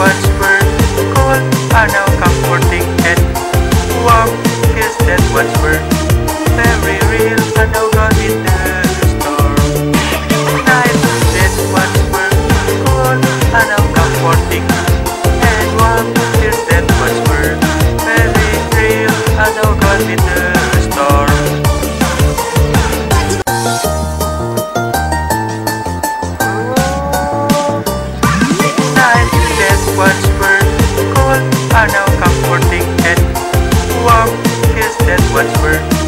once were cold are now comforting and warm feels that once were very real are now gone in the storm. Nights that once were cold are now comforting and warm feels that once were very real are now gone in the storm. are now comforting and warm kiss that once worth.